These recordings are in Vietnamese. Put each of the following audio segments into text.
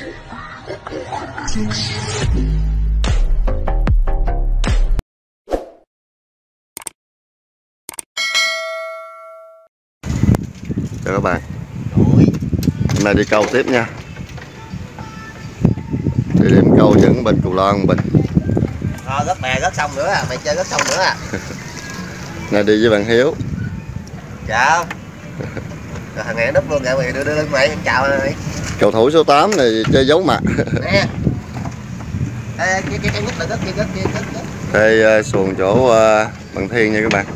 chào các bạn. Hôm nay đi câu tiếp nha. Đi đem câu những bình cù loan bình Thôi gấp bè gấp xong nữa à, mày chơi gấp xong nữa à. nay đi với bạn hiếu. Chào. Rồi thằng này núp luôn kìa mày đưa đưa lưng mày chào mày. cầu thủ số 8 này chơi giấu mặt Nè. Cái cái cái nút là gấp kia gấp kia đây uh, xuồng chỗ uh, bằng thiên nha các bạn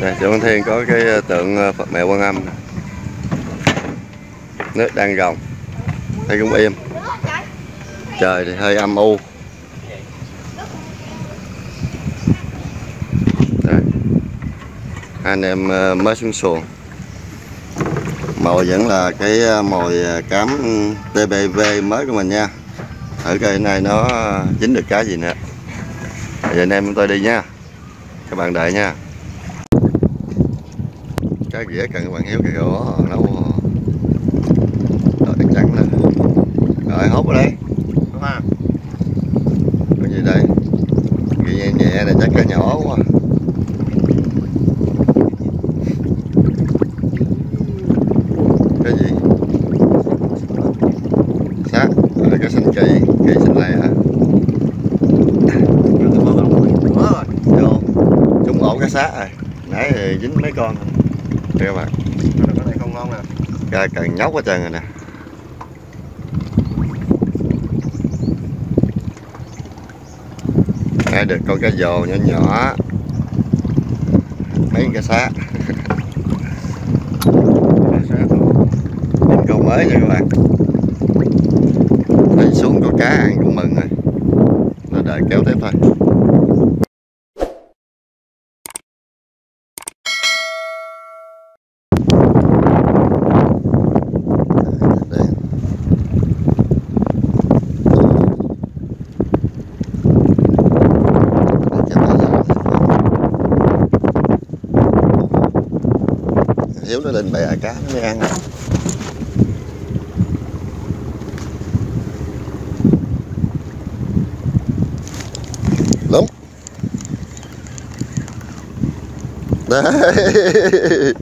đây chỗ bằng thiên có cái ờ, tượng phật mẹ quan âm nè. nước đang gồng thấy cũng im trời thì hơi âm u Đây. anh em ờ, mới xuống xuồng mồi vẫn là cái ờ, mồi ờ, cám TBV mới của mình nha. Thử coi này nó ờ, dính được cá gì bây giờ anh em chúng tôi đi nha. Các bạn đợi nha. Cá ghĩa cần các bạn hiếu cái gỗ nấu rồi. Chắn lên rồi hốt ở đây. Có gì đây? Nhẹ nhẹ này chắc cá nhỏ quá cái gì sát à, cái xanh kỳ kỳ xanh này hả Đúng rồi. vô trúng cá sá rồi nãy thì dính mấy con kìa các bạn Cái này không ngon nè. cá cần nhóc quá trời rồi nè nãy được con cá dồ nhỏ nhỏ mấy cá sá Nhìn câu mới nha các bạn Thấy xuống có cá ăn cũng mừng rồi Nó đợi kéo tiếp thôi Đây xíu nó lên bè cá nó mới ăn. Đúng. Đấy.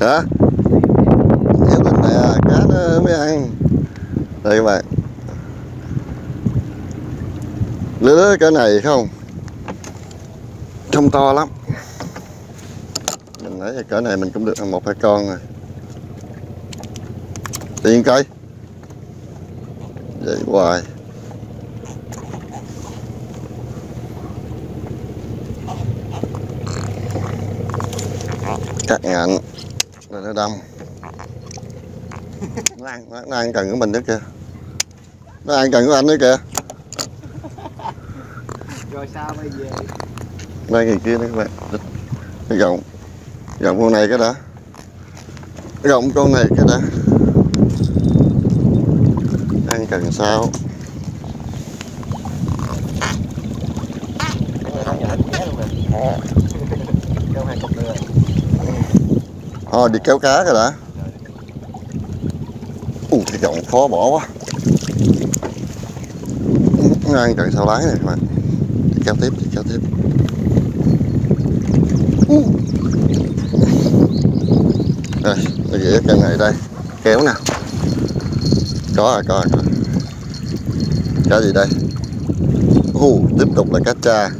Hả? Xíu lên bè cá nó mới ăn. Đây các bạn? Lứa cái này không? Trông to lắm thấy cỡ này mình cũng được một hai con rồi. Tiền cây vậy hoài. Cắt ngạnh rồi nó đông nó ăn nó, ăn cần của mình nữa kìa. Nó ăn cần của anh nữa kìa. Rồi sao bây giờ? đây người kia nữa các bạn. Cái gọng rộng con này cái đã. Rộng con này cái đã. Ăn cần sao? Không thôi đi kéo cá cái đã. Ui, cái rộng khó bỏ quá. Ăn cần sao lái này các bạn đi kéo tiếp đi kéo tiếp Uh. Rồi, chân này đây. Kéo nè. Có à có à có. À. Cá gì đây? Uh, Tiếp tục là cá tra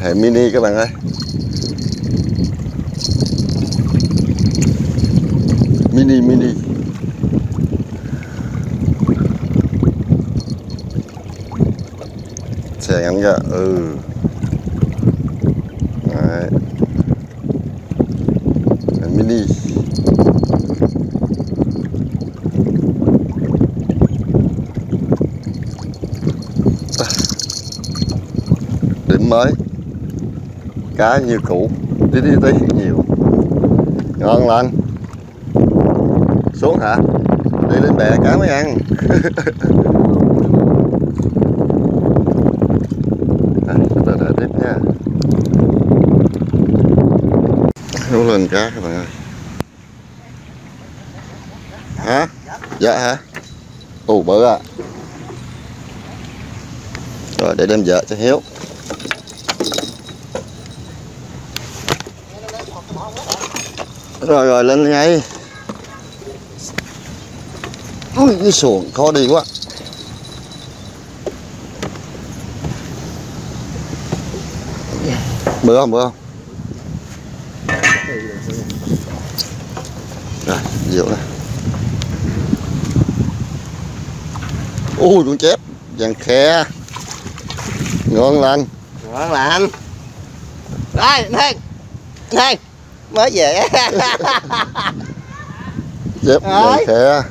Hệ mini các bạn ơi. Mini, mini. Xe ngắn ra, ừ Đấy. Hệ mini điểm mới. Cá như cũ tí tí tí nhiều. Ngon lành. Xuống hả? Đi lên bè cá mới ăn. À, ta đợi tiếp nha. Hú lên cá các bạn ơi. Hả? dạ hả? Ồ bự à. Rồi để đem vợ cho hiếu. Rồi rồi, lên ngay. Ui cái xuồng khó đi quá. Bữa không bữa không? Rồi, rượu nè. Ui, con chép. Vàng khe. Ngon lành. Ngon lành. Đây đây đây mới về. Vàng Ơi. khe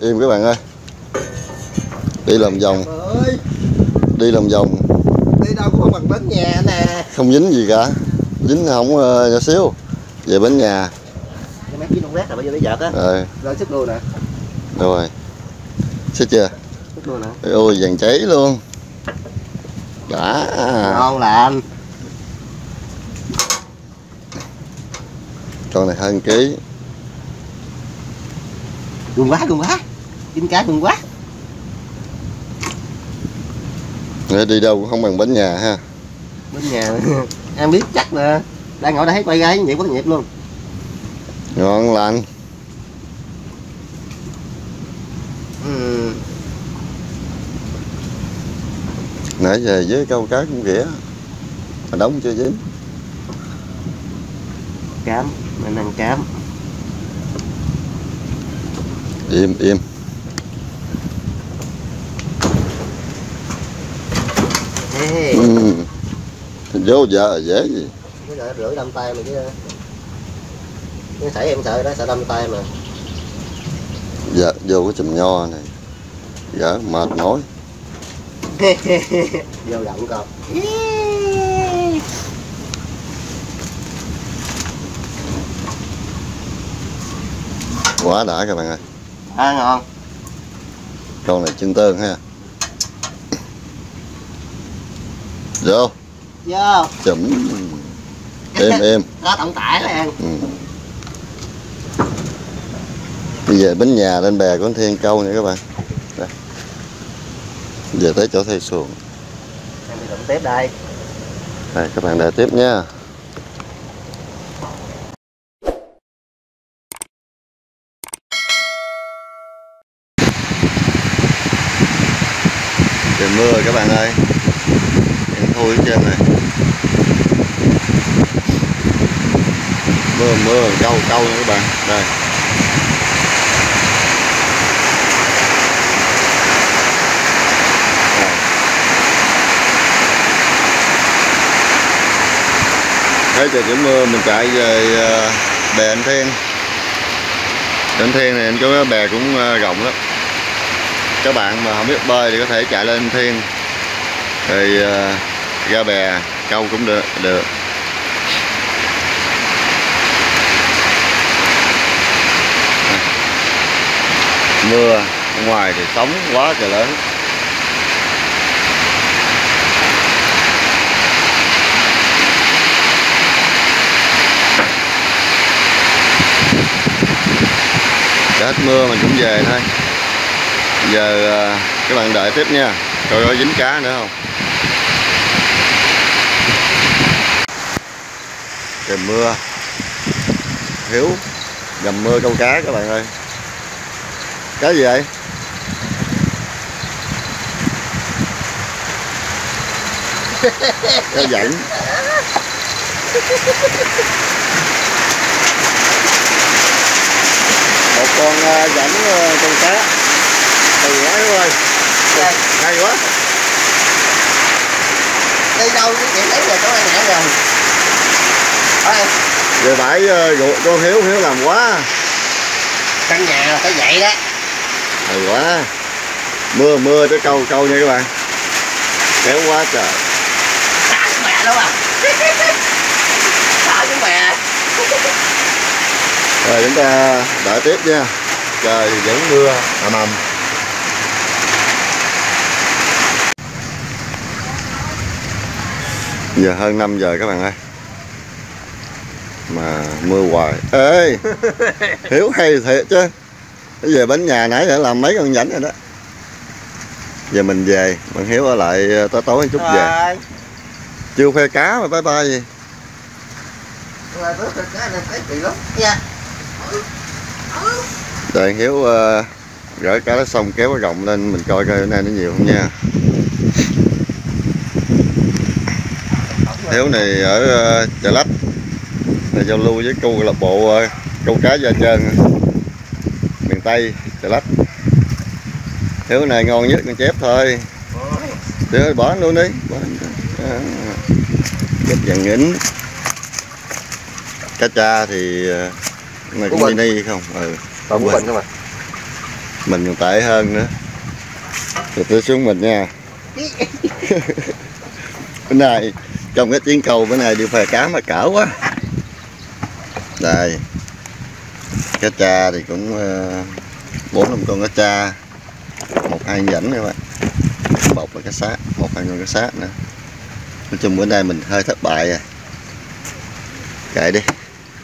im các bạn ơi. Đi làm vòng. Đi làm vòng. Đi đâu cũng không bằng bến nhà nè. Không dính gì cả. Dính không uh, nhỏ xíu. Về bến nhà. Cái mấy kg rác là bây giờ lấy vợt á. Rồi. Sức luôn nè. Rồi. Xích chưa luôn ôi vàng cháy luôn. Đã. Ngon lành con này hơn ký. Gung quá gung quá. Chín cá gung quá. Để đi đâu cũng không bằng bến nhà ha. Bên nhà. Em biết chắc là đang ngồi đây quay gái nhịp có nhịp luôn. Ngon lành. Ừ. nãy giờ với câu cá cũng ghẻ mà đóng chưa dính cám mình ăn cám. Im im. Ê, ừ. vô vợ dễ gì? Cái giờ rửa đâm tay mà chứ. Cái sảy em sợ đó sợ đâm tay mà. Dạ vô cái chùm nho này. Dạ mệt mỏi vô gặm con quá đã các bạn ơi. À ngon con này chân tơn ha. Vô. Vô. Chùm êm êm. Có tổng tải là ăn ừ. bây giờ bến nhà lên bè có thiên câu nha các bạn. Giờ tới chỗ thầy xuồng. Em đi đụng tiếp đây. Đây các bạn đợi tiếp nha. Trời mưa rồi các bạn ơi. Đen thui trơn này mưa mưa câu câu nha các bạn. Đây. Đấy trời chỉ mưa ờ, mình chạy về ờ, bè anh Thiên. Anh Thiên này anh chú bè cũng ờ, rộng lắm. Các bạn mà không biết bơi thì có thể chạy lên anh Thiên. Rồi ra bè, câu cũng được được. Mưa ở ngoài thì sóng quá trời lớn. Hết mưa mình cũng về thôi. Giờ à, các bạn đợi tiếp nha. Coi có dính cá nữa không? Trời mưa. Hiếu gầm mưa câu cá các bạn ơi. Cá gì vậy? Cá dẫn con à, dẫn con cá từ quá hiếu ơi Đây. hay quá. Đi đâu cái chuyện lấy về chỗ này nãy rồi. Thôi, về bãi à, gụ- con hiếu hiếu làm quá. Căn nhà là phải vậy đó. Hay quá. Mưa mưa tới câu câu nha các bạn. Kéo quá trời. Mẹ đâu à xả cái mẹ rồi chúng ta đợi tiếp nha. Trời vẫn mưa ầm ầm giờ hơn 5 giờ các bạn ơi. Mà mưa hoài. Ê hiếu hay thiệt chứ. Giờ bánh nhà nãy đã làm mấy con nhảnh rồi đó. Giờ mình về bạn hiếu ở lại ờ, tối tối chút về. Chưa khoe cá mà bye bye gì. Thịt cá này thấy kỳ lắm. Dạ. Đợi Hiếu uh, gửi cá đó xong kéo cái rộng lên mình coi coi bữa nay nó nhiều không nha. Hiếu này ở uh, Chợ Lách. Này giao lưu với câu lạc bộ uh, câu cá da Trơn. Miền Tây Chợ Lách. Hiếu này ngon nhất con chép thôi. Hiếu bỏ luôn đi. Bỏ luôn đi. À, Chép vàng nghính cá cha thì uh, này cũng mini không? Ừ Còn của mình không à? mình còn tệ hơn nữa. Thì tôi xuống mình nha. Bữa nay trong cái chuyến câu bữa nay đi phè cá mà cỡ quá. Đây. Cá cha thì cũng ờ, bốn năm con cá cha. Một hai rảnh các bạn. Một là cá sát một hai con cá sát nữa. Nói chung bữa nay mình hơi thất bại à. Kệ đi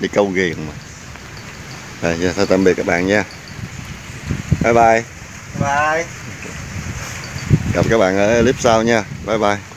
đi câu ghiền mà rồi giờ thôi tạm biệt các bạn nha. Bye bye. Bye. gặp các bạn ở clip sau nha. Bye bye